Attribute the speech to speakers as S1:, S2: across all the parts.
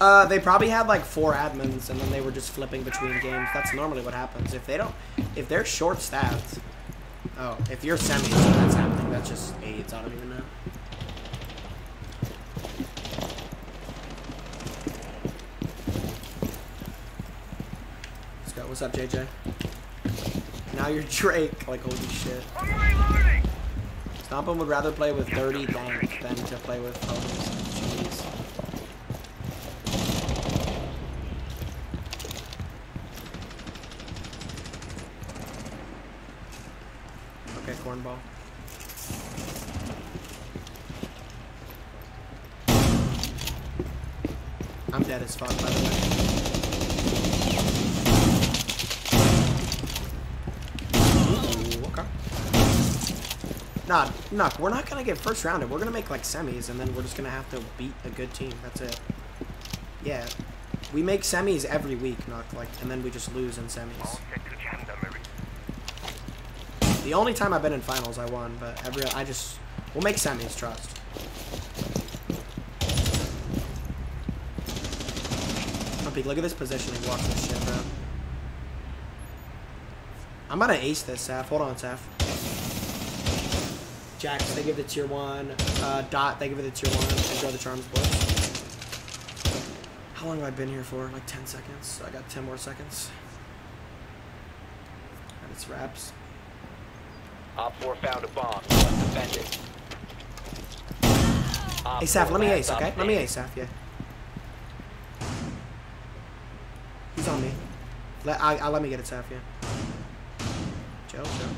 S1: Uh, they probably had like four admins, and then they were just flipping between games. That's normally what happens. If they don't, if they're short staffed, oh, if you're semis, that's happening. That's just AIDS. I don't even know. Let's go. What's up, JJ? Now you're Drake. Like holy shit. Stompin would rather play with 30 dank than to play with homies. Jeez. Okay, cornball. I'm dead as fuck, by the way. Ooh, okay. Nah, nah, we're not gonna get first rounded. We're gonna make like semis, and then we're just gonna have to beat a good team. That's it. Yeah, we make semis every week, not like, and then we just lose in semis. The only time I've been in finals, I won, but every I just we'll make semis. Trust. Look at this positioning. Watch this shit, bro. I'm about to ace this, Saf. Hold on, Saf. Jax, they give the tier one. Uh, Dot, they give it the tier one. Enjoy the charms, boys. How long have I been here for? Like 10 seconds. I got 10 more seconds. And it's wraps.
S2: Op 4 found a bomb. Defend it.
S1: Saf, let me ace, okay? Let me Saf, yeah. He's on me. Let, I, I, let me get it, Saf, yeah. Joe, Joe.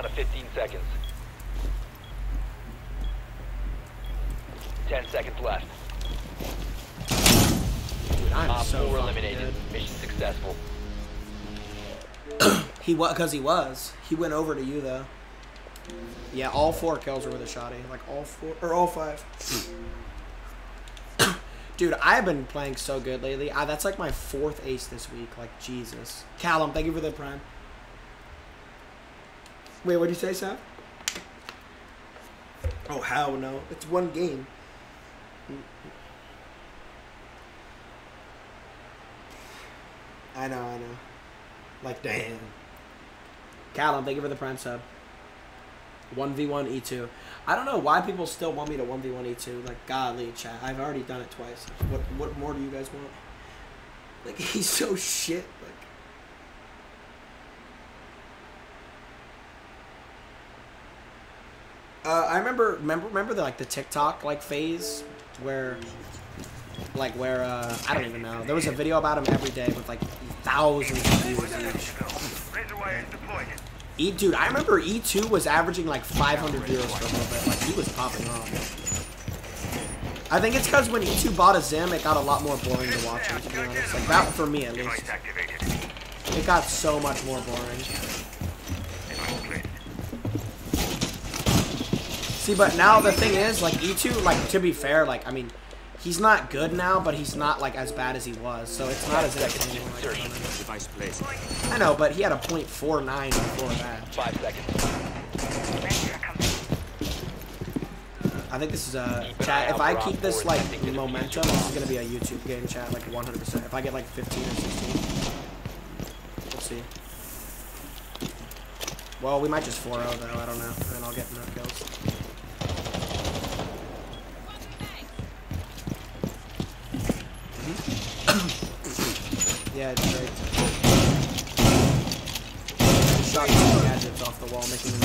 S2: Down to 15 seconds. 10 seconds left.
S1: Dude, I'm
S2: Op
S1: so
S2: 4
S1: fucking
S2: eliminated. Mission successful.
S1: He was, because he was. He went over to you, though. Yeah, all four kills were with a shotty. Like, all four, or all five. Dude, I've been playing so good lately. I, that's like my fourth ace this week. Like, Jesus. Callum, thank you for the prime. Wait, what'd you say, Sam? Oh, hell no. It's one game. I know, I know. Like, damn. Callum, thank you for the prime sub. 1v1 E2. I don't know why people still want me to 1v1 E2. Like, godly chat. I've already done it twice. What what more do you guys want? Like, he's so shit. Like, uh, I remember, remember, remember the like the TikTok like phase where, like where uh, I don't even know. There was a video about him every day with like thousands of views each. E dude, I remember E2 was averaging like 500 viewers for a little bit. Like he was popping off. I think it's because when E2 bought a XIM, it got a lot more boring to watch. To be honest, like that for me at least. It got so much more boring. See, but now the thing is, like E2, like to be fair, like I mean, he's not good now, but he's not like as bad as he was. So it's not as entertaining. Like,
S2: Insertion.
S3: Device.
S1: I know, but he had a .49 before that.
S2: 5 seconds.
S1: I think this is uh,
S2: a an eye
S1: chat. If I keep this like
S2: attempting to defuse
S1: momentum, this is gonna be a YouTube game chat, like 100%. If I get like 15 or 16, we'll see. Well, we might just 4-0 though. I don't know, and I'll get no kills. Yeah, it's great. Shot some gadgets off the wall, making them.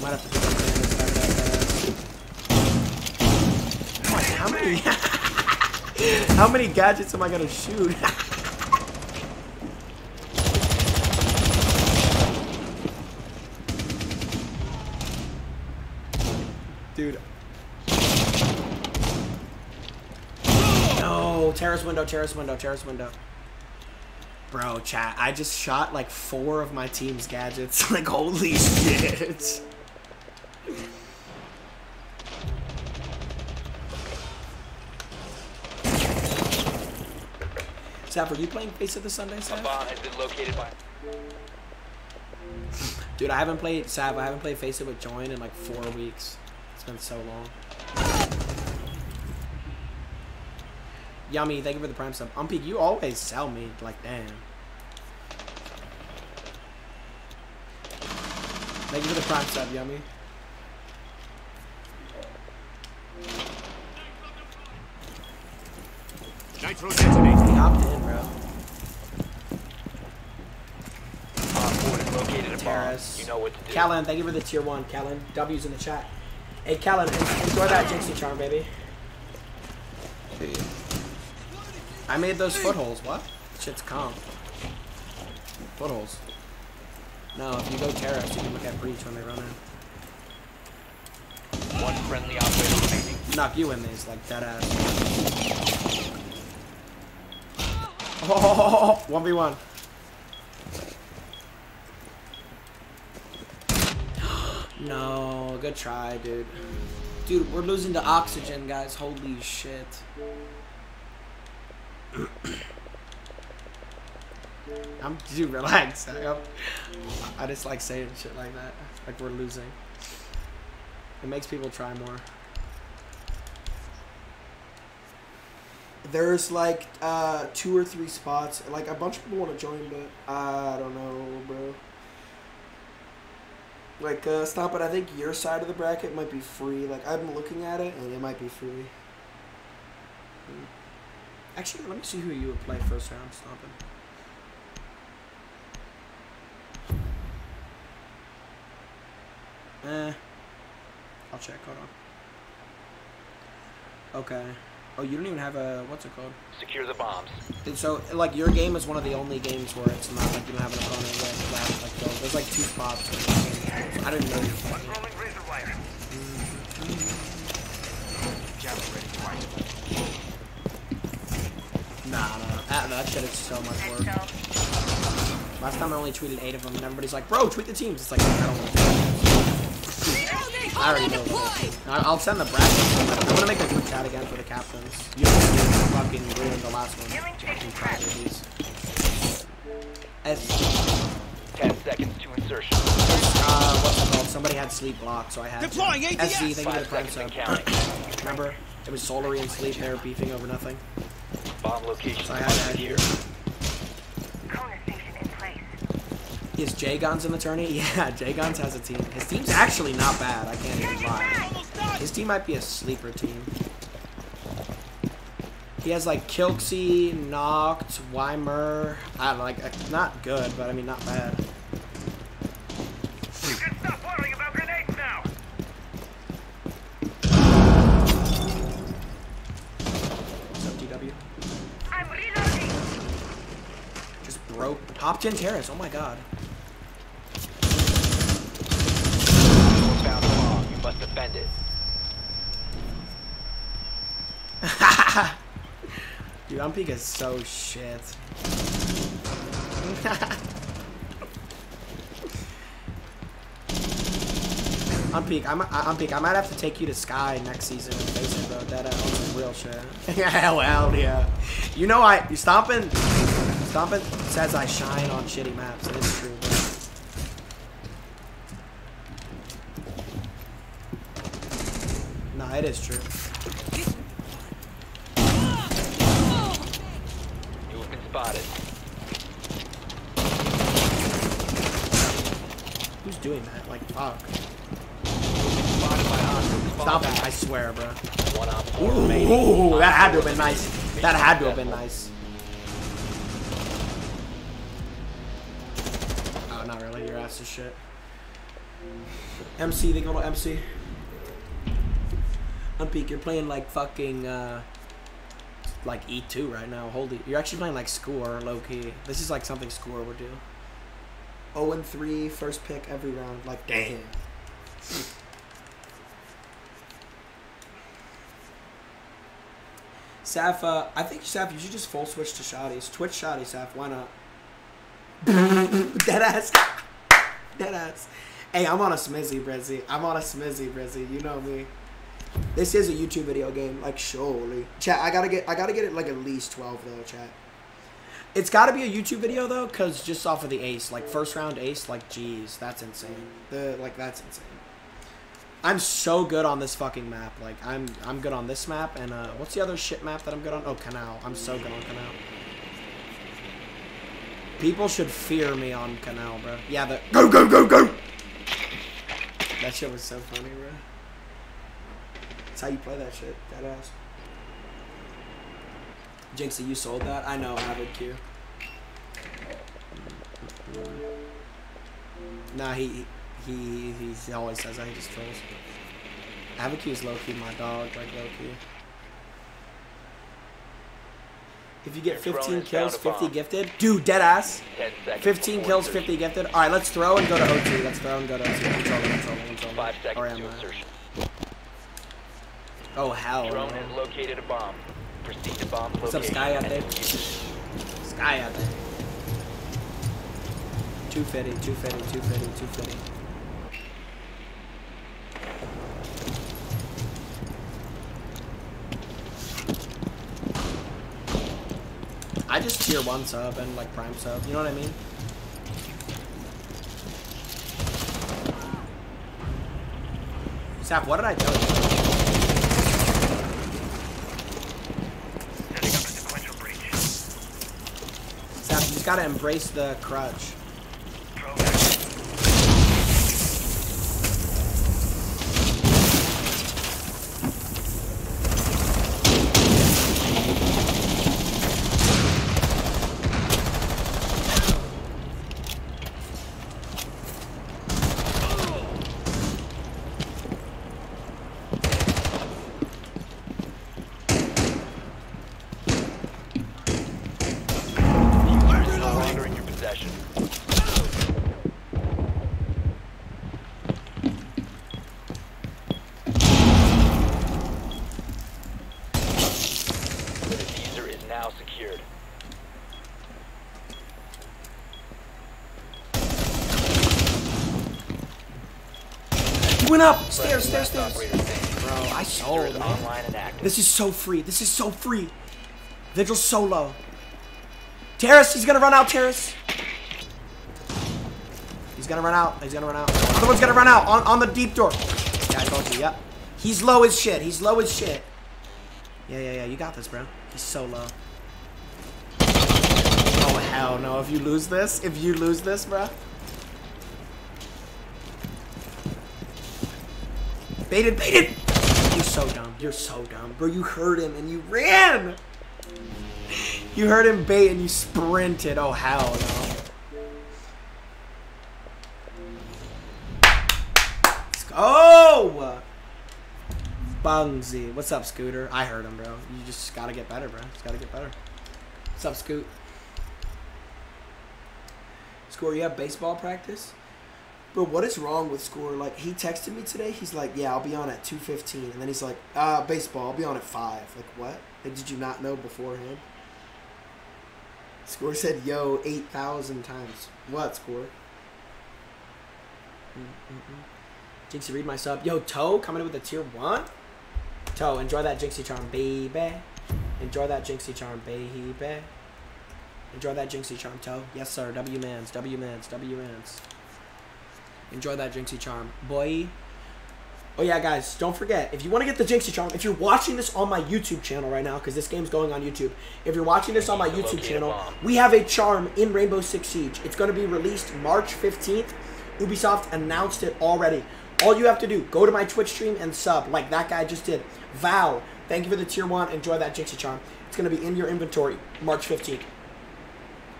S1: Might have to put something in this time that. How many? how many gadgets am I gonna shoot? Dude. No, terrace window, terrace window, terrace window. Bro, chat, I just shot like four of my team's gadgets. like, holy shit. Sap, are you playing Face of the Sunday,
S2: A bomb has been located by.
S1: Dude, I haven't played Sav. I haven't played FACEIT with Join in like four weeks. It's been so long. Yummy, thank you for the prime sub. Umpy, you always sell me. Like, damn. Thank you for the prime sub, Yummy.
S3: Nitro detonated.
S1: He hopped in, bro.
S2: Op 4 located a.
S1: Terrace.
S2: You know what to do.
S1: Callan, thank you for the tier one. Callan, W's in the chat. Hey, Callan, enjoy that Jynxzi charm, baby. I made those footholds. What? Shit's calm. Footholds. No, if you go terrace, you can look at breach when they run in.
S2: One friendly operator remaining.
S1: Knock you in these like dead ass. Oh, 1v1. No, good try, dude. Dude, we're losing to oxygen, guys. Holy shit. I'm dude, relax. I, I just like saying shit like that. Like we're losing. It makes people try more. There's like uh, two or three spots. Like a bunch of people want to join, but I don't know, bro. Like, uh, stop it. I think your side of the bracket might be free. Like, I'm looking at it, and it might be free. Hmm. Actually, let me see who you would play first round. Stop it. Eh. I'll check. Hold on. Okay. Oh, you don't even have a what's it called?
S2: Secure the bombs.
S1: And so, like, your game is one of the only games where it's not like you don't have an opponent yet. You have, like, those- there's like two spots. where you can- I didn't know shit is so much work. Last time I only tweeted eight of them, and everybody's like, "Bro, tweet the teams." It's like, I don't want to. I already know. That. I- I'll send the bracket. I'm gonna make a group chat again for the captains. You fucking ruined the last one. Fucking tragedies. S,
S2: Ten seconds to insertion.
S1: uh, what's it called? Somebody had sleep blocked, so I had.
S3: Deploying ADS.
S1: SZ, thank you for the
S2: Five
S1: prime sub. Remember, it was Solary and sleep. They were beefing over nothing.
S2: Bomb location
S1: So I had to add
S2: secure.
S1: here.
S4: Kona station in place.
S1: Is Jay Guns an attorney? Yeah, Jay Guns has a team. His team's actually not bad. I can't even lie. His team might be a sleeper team. He has like Kilksy, Noct, Weimer. I don't know, like uh, not good, but I mean not bad.
S4: You can stop worrying about grenades now.
S1: What's up, DW?
S4: I'm reloading.
S1: Just broke. Top ten terrace. Oh my god.
S2: You found bomb. You must defend it.
S1: Dude, Umpik is so shit. Umpik, I'm Umpik. I might have to take you to Sky next season and face it, bro. That on some real shit. Hell, hell yeah. You know I you stomping. Stomping says I shine on shitty maps. It is true. Bro. Nah, it is true.
S2: You have been spotted.
S1: Who's doing that? Like, fuck.
S2: Spotted by hostiles. Fall
S1: Stop it! I swear, bro. Ooh, that had to have been nice. That had to have been nice. Oh, not really. Your ass is shit. MC, they go to MC. Unpeak, you're playing like fucking, uh, like E2 right now. Holy, you're actually playing like Score, low key. This is like something Score would do. 0 and 3, first pick every round. Like, damn. Saf, uh, I think Saf, you should just full switch to shotties. Twitch shotty, Saf. Why not? Dead ass. Dead ass. Hey, I'm on a smizzy, Brizzy. I'm on a smizzy, Brizzy. You know me. This is a YouTube video game, like surely. Chat, I gotta get, I gotta get it like at least twelve though, chat. It's gotta be a YouTube video though, cause just off of the ace, like first round ace, like geez, that's insane. The like that's insane. I'm so good on this fucking map. Like I'm, I'm good on this map, and uh, what's the other shit map that I'm good on? Oh, Canal. I'm so good on Canal. People should fear me on Canal, bro. Yeah, the go go go go. That shit was so funny, bro. That's how you play that shit. That ass. Jynxzi, you sold that? I know, i Avid Q. Nah, he he he, he always says that. He just trolls. Q is low key my dog, like low key. If you get
S2: Your
S1: 15 kills, 50
S2: bomb.
S1: gifted, dude, dead ass. 15 kills, 50 gifted. All right, let's throw and go to OT. Let's throw and go to OT. I'm trolling, I'm trolling,
S2: Five seconds to insertion.
S1: Oh hell.
S2: Drone has located a bomb. Proceed to bomb
S1: What's up, Sky out there? Sky out there. 250, 250, 250, 250. I just tier one sub and like prime sub, you know what I mean? Sap, what did I tell you?
S4: Setting up a sequential breach.
S1: Sap, you just gotta embrace the crutch. Went up! Stairs, stairs, stairs. Bro, I sold, man.
S2: online and active.
S1: This is so free. This is so free. Vigil solo. Terrace, he's gonna run out, Terrace. He's gonna run out. He's gonna run out. Other one's gonna run out on, on the deep door. Yeah, I told you, yep. He's low as shit. He's low as shit. Yeah, yeah, yeah. You got this, bro. He's so low. Oh, hell no. If you lose this, if you lose this, bro. Baited, baited! You're so dumb. You're so dumb. Bro, you heard him and you ran! You heard him bait and you sprinted. Oh, hell no. Let's go. Bungsy. What's up, Scooter? I heard him, bro. You just gotta get better, bro. Just gotta get better. What's up, Scoot? Score, you have baseball practice? Bro, what is wrong with Score? Like, he texted me today. He's like, yeah, I'll be on at 2.15. And then he's like, uh, baseball, I'll be on at 5. Like, what? Like, did you not know beforehand? Score said, yo, 8,000 times. What, Score? Mm-mm-mm. Jynxzi, read my sub. Yo, Toe, coming in with a tier 1? Toe, enjoy that Jynxzi charm, baby. Enjoy that Jynxzi charm, baby. Enjoy that Jynxzi charm, Toe. Yes, sir. W mans, W mans, W mans. Enjoy that Jynxzi charm, boy. Oh yeah, guys, don't forget if you want to get the Jynxzi charm, if you're watching this on my YouTube channel right now, because this game's going on YouTube. If you're watching this on my YouTube channel, we have a charm in Rainbow Six Siege. It's going to be released March 15th. Ubisoft announced it already. All you have to do, go to my Twitch stream and sub, like that guy just did. Val, thank you for the tier one. Enjoy that Jynxzi charm. It's going to be in your inventory March 15th.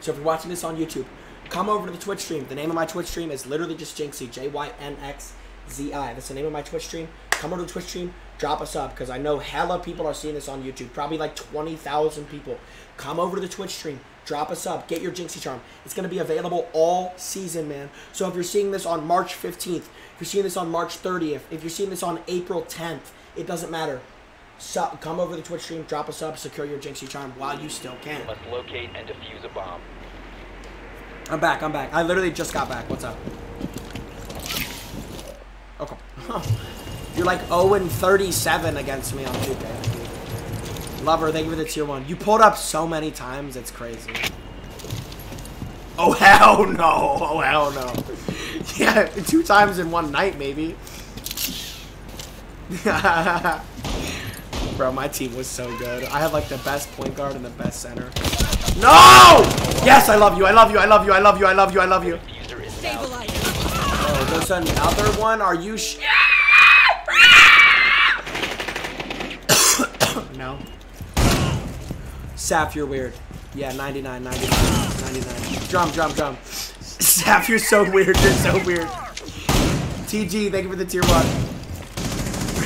S1: So if you're watching this on YouTube, come over to the Twitch stream. The name of my Twitch stream is literally just Jynxzi, J Y N X Z I. That's the name of my Twitch stream. Come over to the Twitch stream, drop us up because I know hella people are seeing this on YouTube. Probably like 20,000 people. Come over to the Twitch stream, drop us up, get your Jynxzi charm. It's going to be available all season, man. So if you're seeing this on March 15th, if you're seeing this on March 30th, if you're seeing this on April 10th, it doesn't matter. Su- come over to the Twitch stream, drop a sub, secure your Jynxzi charm while you still can.
S2: Must locate and defuse a bomb.
S1: I'm back. I'm back. I literally just got back. What's up? Okay. You're like 0 and 37 against me on 2K. Lover, thank you for the tier one. You pulled up so many times, it's crazy. Oh hell no! Oh hell no! Yeah, two times in one night maybe. Bro, my team was so good. I have like the best point guard and the best center. No! Yes, I love you. I love you. I love you. I love you. I love you. I love you.
S2: Defuser is now
S1: Oh, there's another one. Are you sh- No. Saf, you're weird. Yeah, 99, 99, 99. Drum, drum, drum. Saf, you're so weird. You're so weird. TG, thank you for the tier one.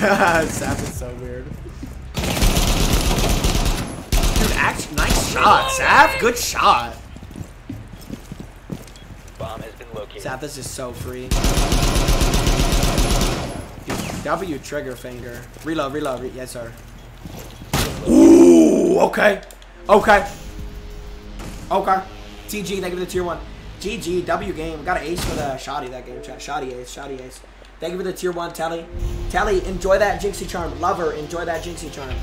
S1: Saf is so weird. Dude, actually, nice shot, Saf. Good shot.
S2: bomb
S1: this is so free. Dude, W trigger finger. Reload, reload. Re yes, sir. Ooh, okay. Okay. Okay. TG, thank you for the tier one. GG, W game. Got an ace for the shoddy that game chat. Shoddy ace, shoddy ace. Thank you for the tier one, Telly. Telly, enjoy that Jynxzi charm. Lover, enjoy that Jynxzi charm.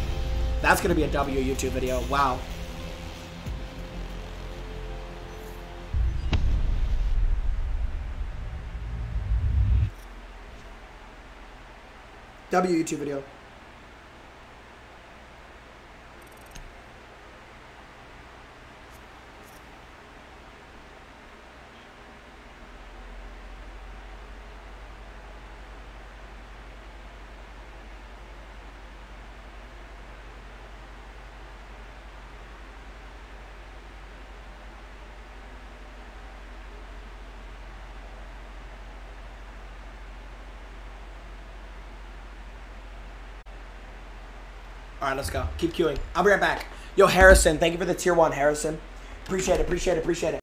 S1: That's gonna be a W YouTube video. Wow. W YouTube video. All right, let's go. Keep queuing. I'll be right back. Yo, Harrison, thank you for the tier one, Harrison. Appreciate it, appreciate it, appreciate it.